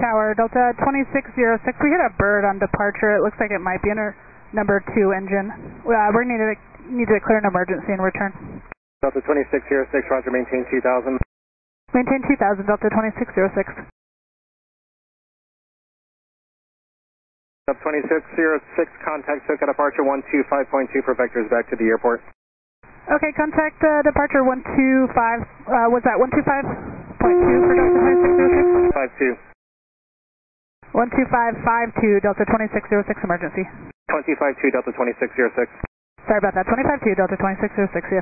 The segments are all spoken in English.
Tower, Delta 2606. We hit a bird on departure. It looks like it might be in our number two engine. Uh, we need to, need to declare an emergency and return. Delta 2606, roger, maintain 2000. Maintain 2000, Delta 2606. Delta 2606, contact SoCal departure 125.2 for vectors back to the airport. Okay, contact uh, departure 125, uh, was that 125.2 for Delta 12552, Delta 2606, emergency. 252, Delta 2606. Sorry about that, 252, Delta 2606, yeah.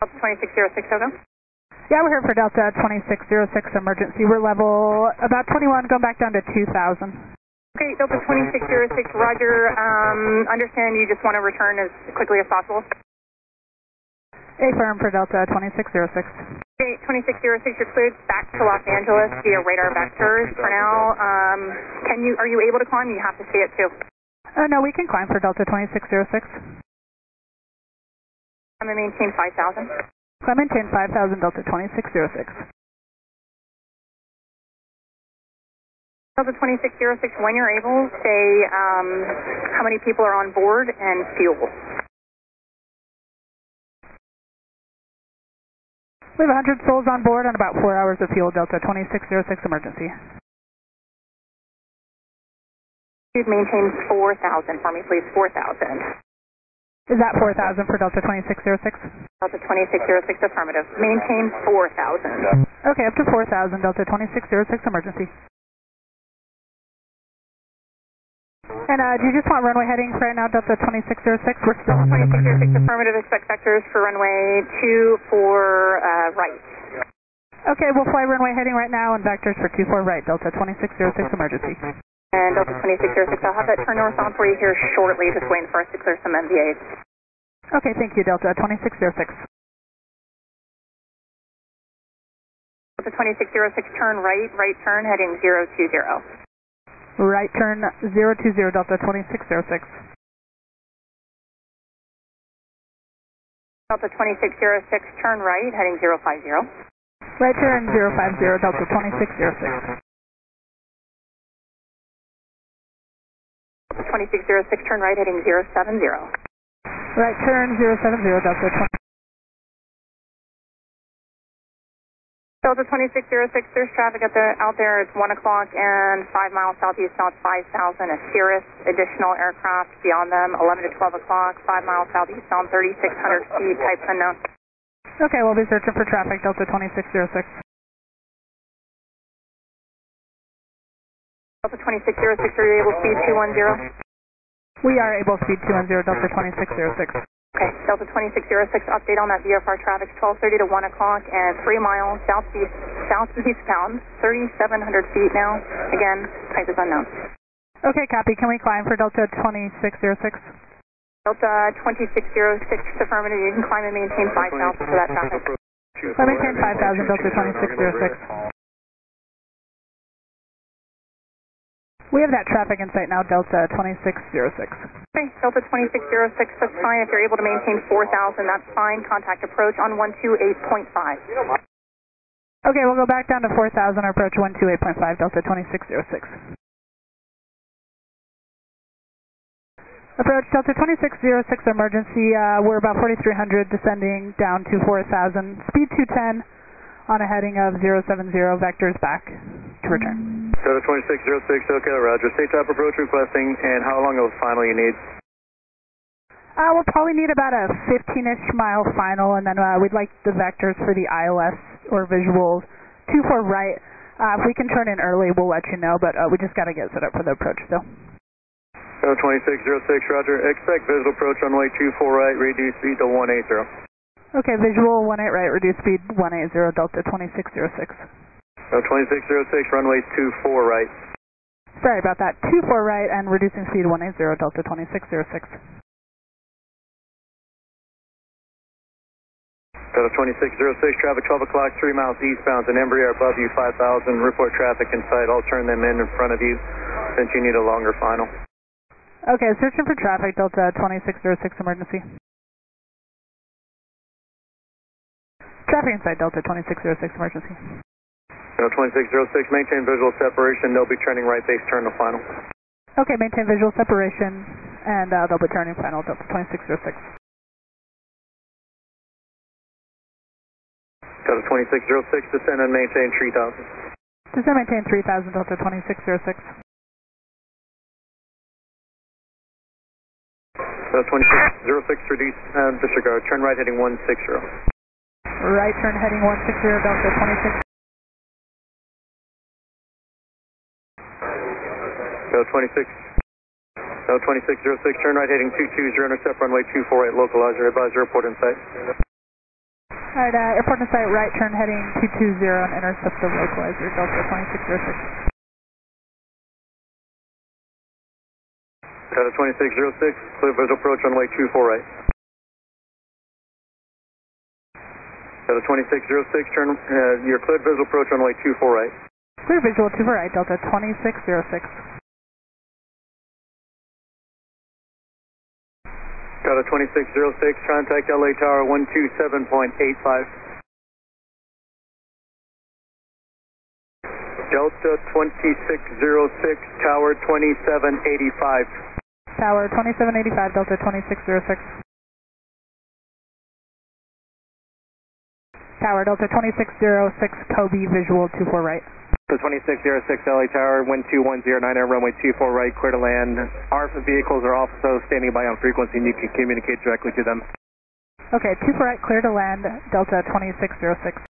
Delta 2606, Togo. Yeah, we're here for Delta 2606 emergency. We're level about 21, going back down to 2000. Okay, Delta 2606, roger. Um, understand you just want to return as quickly as possible. A Affirm for Delta 2606. Okay, 2606, you're cleared back to Los Angeles via radar vectors for now. Um, can you, are you able to climb? You have to stay it too. Oh, no, we can climb for Delta 2606. I'm going to maintain 5,000. Climb maintain 5000, Delta 2606. Delta 2606, when you're able, say um, how many people are on board and fuel. We have 100 souls on board and about 4 hours of fuel, Delta 2606 emergency. Please maintain 4,000 for me, please, 4,000. Is that 4000 for Delta 2606? Delta 2606, affirmative. Maintain 4,000. Okay, up to 4000, Delta 2606 emergency. And uh, do you just want runway heading for right now, Delta 2606? We're still Delta 2606, affirmative. Expect vectors for runway 2 for uh, right. Okay, we'll fly runway heading right now and vectors for 24 right, Delta 2606 emergency. And Delta 2606, I'll have that turn north on for you here shortly, just waiting for us to clear some MVAs. Okay, thank you, Delta 2606. Delta 2606, turn right, right turn, heading 020. Right turn 020, Delta 2606. Delta 2606, turn right, heading 050. Right turn 050, Delta 2606. Delta 2606, turn right, heading 070. Right turn 070, Delta 20. Delta 2606, there's traffic at the, out there. It's 1 o'clock and 5 miles southeast, south 5,000. A Cirrus, additional aircraft beyond them, 11 to 12 o'clock, 5 miles southeast, on 3,600 feet, type unknown. Okay, we'll be searching for traffic, Delta 2606. Delta 2606, are you able to speed 210? We are able to speed 210, Delta 2606. Okay, Delta 2606, update on that VFR traffic, 1230 to 1 o'clock and 3 miles southeast, southeastbound, 3,700 feet now. Again, type is unknown. Okay, copy. Can we climb for Delta 2606? Delta 2606, affirmative. You can climb and maintain 5,000 for that traffic. Climb maintain 5,000, Delta 2606. We have that traffic in sight now, Delta 2606. Okay, Delta 2606, that's fine. If you're able to maintain 4,000, that's fine. Contact approach on 128.5. Okay, we'll go back down to 4,000, approach 128.5, Delta 2606. Approach Delta 2606 emergency, uh, we're about 4,300 descending down to 4,000, speed 210 on a heading of 070, vectors back to return. Delta 2606, okay, roger. State type approach requesting, and how long of a final you need? Uh, we'll probably need about a 15-ish mile final, and then uh, we'd like the vectors for the ILS or visuals 2-4 right. Uh, if we can turn in early, we'll let you know, but uh, we just got to get set up for the approach still. Delta 2606, roger. Expect visual approach on runway 24 right, reduce speed to 180. Okay, visual 18 right, reduce speed 180, Delta 2606. Delta 2606, runway 24 right. Sorry about that. 24 right and reducing speed 180, Delta 2606. Delta 2606, traffic 12 o'clock, 3 miles eastbound, an Embraer above you, 5,000. Report traffic in sight. I'll turn them in in front of you since you need a longer final. Okay, searching for traffic, Delta 2606 emergency. Traffic inside Delta 2606 emergency. Delta 2606, maintain visual separation. They'll be turning right base turn to final. Okay, maintain visual separation, and uh, they'll be turning final Delta 2606. Delta 2606, descend and maintain 3000. Descend maintain 3000 Delta 2606. Delta 2606, reduce, uh, disregard. Turn right heading 160. Right turn heading 160 Delta 26. Delta 26. Delta 2606, turn right heading 220, intercept runway 248, localizer, advisor, report in sight. Alright, uh, airport in sight, right turn heading 220 and intercept the localizer Delta 2606. Delta 2606, clear visual approach runway 24 right. Delta 2606, turn, uh, your cleared visual approach runway 24 right. Clear visual to right Delta 2606. Delta 2606, contact LA Tower 127.85. Delta 2606, Tower 2785. Tower 2785 Delta 2606. Tower Delta 2606 Kobe visual 24 right. So 2606 LA Tower, wind 2109 air runway 24 right, clear to land. Our vehicles are also standing by on frequency and you can communicate directly to them. Okay, 24 right clear to land Delta 2606.